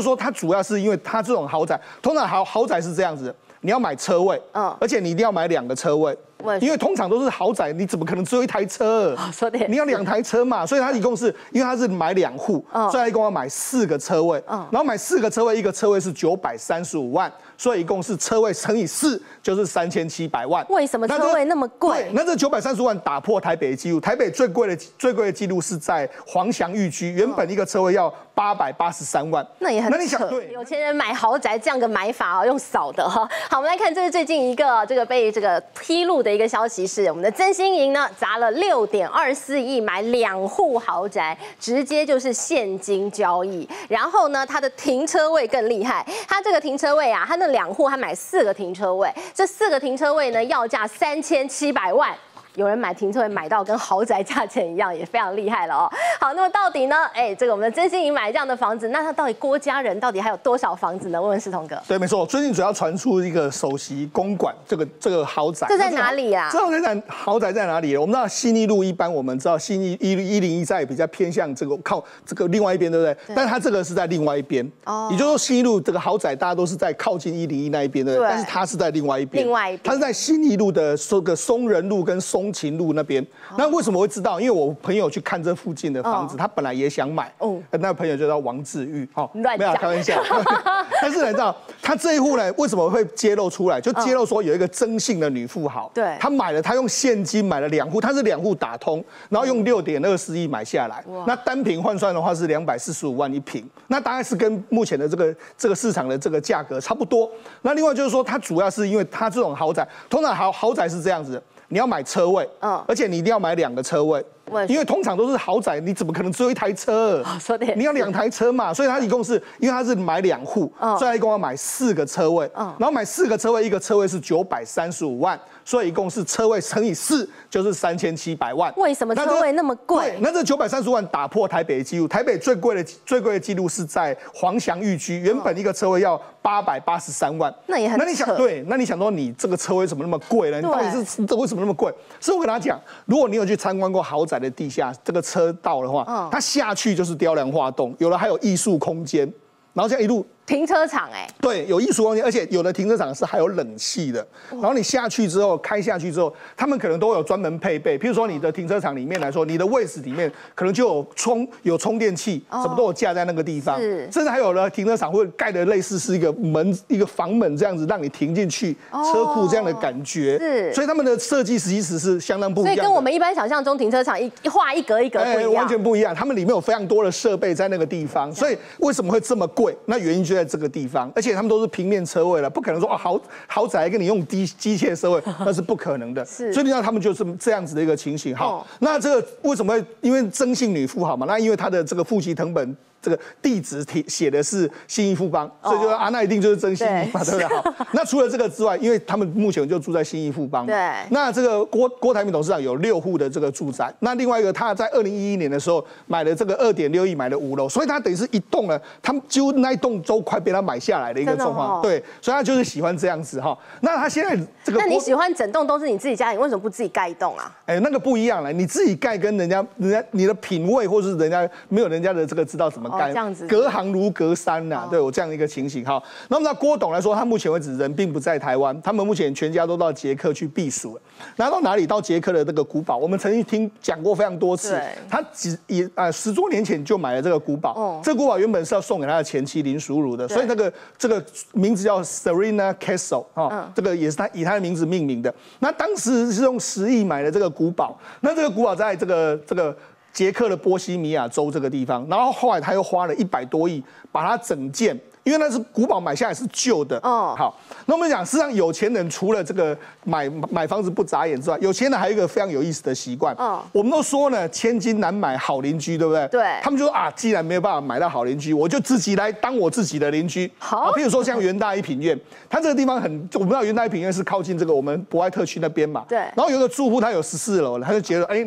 就是说它主要是因为它这种豪宅，通常豪豪宅是这样子，你要买车位，嗯，而且你一定要买两个车位。因为通常都是豪宅，你怎么可能只有一台车？说的，你要两台车嘛，所以他一共是因为他是买两户，所以他一共要买四个车位，然后买四个车位，一个车位是九百三十五万，所以一共是车位乘以四就是三千七百万。为什么车位那么贵？那这九百三十万打破台北的记录，台北最贵的最贵的记录是在黄翔玉居，原本一个车位要八百八十三万。那也很那你想对，有钱人买豪宅这样的买法哦，用扫的哈。好，我们来看这是最近一个这个被这个披露的。一个消息是，我们的曾心莹呢砸了六点二四亿买两户豪宅，直接就是现金交易。然后呢，它的停车位更厉害，它这个停车位啊，它那两户还买四个停车位，这四个停车位呢要价三千七百万。有人买停车位买到跟豪宅价钱一样，也非常厉害了哦。好，那么到底呢？哎，这个我们的真心营买这样的房子，那他到底郭家人到底还有多少房子呢？问问世彤哥。对，没错，最近主要传出一个首席公馆这个这个豪宅，这在哪里呀？这豪宅在豪宅在哪里？我们知道新一路一般我们知道新一一一零一在比较偏向这个靠这个另外一边，对不对？但是它这个是在另外一边哦，也就是说新一路这个豪宅大家都是在靠近一零一那一边的，对但是它是在另外一边，另外一边，它是在新一路的这个松仁路跟松晴路那边。那为什么会知道？因为我朋友去看这附近的房子，他本来也想买。哦，那朋友就叫王志玉。哦，没有开玩笑。但是你知道，他这一户呢，为什么会揭露出来？就揭露说有一个曾姓的女富豪，对，他买了，他用现金买了两户，他是两户打通，然后用六点二四亿买下来。那单平换算的话是两百四十五万一平，那大概是跟目前的这个这个市场的这个价格差不多。那另外就是说，它主要是因为它这种豪宅，通常豪豪宅是这样子。你要买车位，嗯，而且你一定要买两个车位，因为通常都是豪宅，你怎么可能只有一台车？说的，你要两台车嘛，所以他一共是因为他是买两户，所以他一共要买四个车位，嗯，然后买四个车位，一个车位是九百三十五万。所以一共是车位乘以四就是三千七百万。为什么车位那么贵？那这九百三十万打破台北的记录，台北最贵的最贵的记录是在黄翔玉居，原本一个车位要八百八十三万。那也很那你想对？那你想说你这个车位怎么那么贵呢？你到底是这为什么那么贵？所以我跟他讲，如果你有去参观过豪宅的地下这个车道的话，它下去就是雕梁画栋，有了还有艺术空间，然后这样一路。停车场哎，对，有艺术空间，而且有的停车场是还有冷气的。然后你下去之后，开下去之后，他们可能都有专门配备。譬如说，你的停车场里面来说，你的位置里面可能就有充有充电器，什么都有架在那个地方。是，甚至还有了停车场会盖的类似是一个门、一个房门这样子，让你停进去车库这样的感觉。是，所以他们的设计其实是相当不一样。所以跟我们一般想象中停车场一一画一格一格不一样，完全不一样。他们里面有非常多的设备在那个地方，所以为什么会这么贵？那原因就在这个地方。而且他们都是平面车位了，不可能说啊豪豪宅跟你用机机械车位，那是不可能的。是，所以你看他们就是这样子的一个情形。好，那这个为什么？因为曾姓女富豪嘛，那因为他的这个父亲藤本。这个地址写写的是新义富邦，所以就说啊，那一定就是真心嘛，对不对？好，那除了这个之外，因为他们目前就住在新义富邦，对。那这个郭郭台铭董事长有六户的这个住宅，那另外一个他在二零一一年的时候买了这个二点六亿买了五楼，所以他等于是一栋呢，他们几乎那一栋都快被他买下来的一个状况，对。所以他就是喜欢这样子哈。那他现在这个，那你喜欢整栋都是你自己家，你为什么不自己盖一栋啊？哎，那个不一样了，你自己盖跟人家人家你的品味或是人家没有人家的这个知道怎么盖，这样子隔。行如隔山呐，对我这样的一个情形哈。那么那郭董来说，他目前为止人并不在台湾，他们目前全家都到捷克去避暑了。拿到哪里？到捷克的这个古堡。我们曾经听讲过非常多次，他几也啊十多年前就买了这个古堡。这古堡原本是要送给他的前妻林淑如的，所以那个这个名字叫 Serena Castle 哈，这个也是他以他的名字命名的。那当时是用十亿买了这个古堡，那这个古堡在这个这个。捷克的波西米亚州这个地方，然后后来他又花了一百多亿把它整建，因为那是古堡买下来是旧的。哦，好，那我们讲，事实上有钱人除了这个买买房子不眨眼之外，有钱人还有一个非常有意思的习惯。哦，我们都说呢，千金难买好邻居，对不对？对。他们就说啊，既然没有办法买到好邻居，我就自己来当我自己的邻居。好，譬如说像元大一品院，它这个地方很，我不知道元大一品院是靠近这个我们博爱特区那边嘛。对。然后有个住户他有十四楼了，他就觉得哎。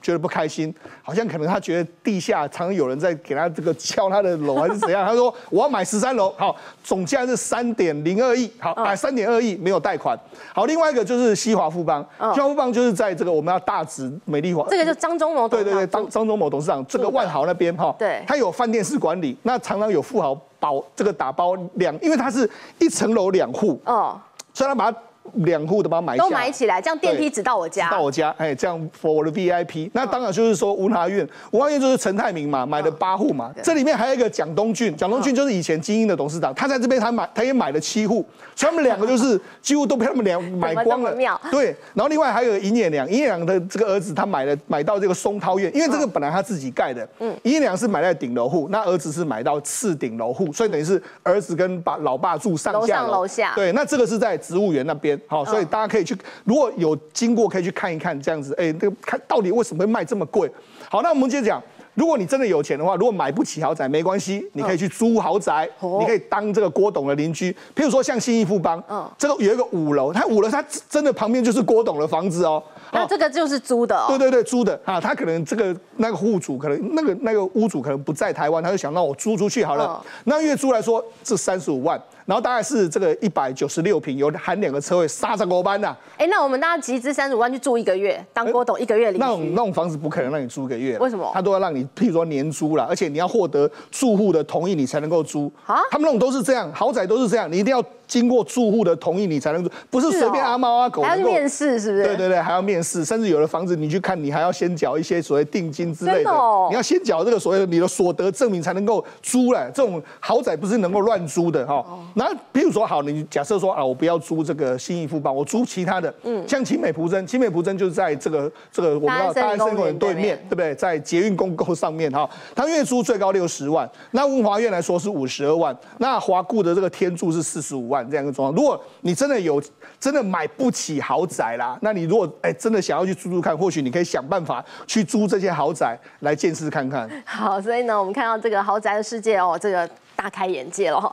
觉得不开心，好像可能他觉得地下常常有人在给他这个敲他的楼还是怎样，他说 我要买十三楼，好，总价是三点零二亿，好，买三点二亿没有贷款，好，另外一个就是西华富邦，西华富邦就是在这个我们要大直美丽华，这个就张忠谋对对对，张张忠谋董事长，这个万豪那边哈，对，他有饭店式管理，那常常有富豪包这个打包两，因为他是一层楼两户，哦，所以他把它。两户都把它买都买起来，这样电梯只到我家，到我家，哎，这样 for 我的 VIP。那当然就是说，吴华苑，吴华苑就是陈泰明嘛，买了八户嘛。这里面还有一个蒋东俊，蒋东俊就是以前精英的董事长，他在这边他买，他也买了七户，所以他们两个就是 几乎都被他们两买光了。对，然后另外还有尹衍良，尹衍良的这个儿子他买了买到这个松涛苑，因为这个本来他自己盖的，嗯，尹衍良是买在顶楼户，那儿子是买到次顶楼户，所以等于是儿子跟爸老爸住上下楼下。对，那这个是在植物园那边，好，所以大家。可以去，如果有经过，可以去看一看，这样子，哎，这个看到底为什么会卖这么贵？好，那我们接着讲，如果你真的有钱的话，如果买不起豪宅没关系，你可以去租豪宅，你可以当这个郭董的邻居。譬如说像新义富邦，嗯，这个有一个五楼，它五楼它真的旁边就是郭董的房子哦。那这个就是租的，对对对，租的啊，他可能这个那个户主可能那个那个屋主可能不在台湾，他就想让我租出去好了。那月租来说是三十五万。然后大概是这个一百九十六平，有含两个车位，沙子国班呐。哎，那我们大家集资三十五万去住一个月，当郭董一个月里。那种那种房子不可能让你租一个月，为什么？他都要让你，譬如说年租了，而且你要获得住户的同意，你才能够租。啊？他们那种都是这样，豪宅都是这样，你一定要。经过住户的同意，你才能住，不是随便阿猫阿狗。还要面试，是不是？对对对，还要面试，甚至有的房子你去看，你还要先缴一些所谓定金之类的。你要先缴这个所谓的你的所得证明才能够租了。这种豪宅不是能够乱租的哈。那比如说好，你假设说啊，我不要租这个新义富邦，我租其他的，嗯，像青美蒲珍，青美蒲珍就是在这个这个我们要大安森公园对面，对不对？在捷运公购上面哈，它月租最高六十万，那文华苑来说是五十二万，那华固的这个天柱是四十五万这样一个状况。如果你真的有真的买不起豪宅啦，那你如果哎真的想要去租租看，或许你可以想办法去租这些豪宅来见识看看。好，所以呢，我们看到这个豪宅的世界哦，这个大开眼界了哈。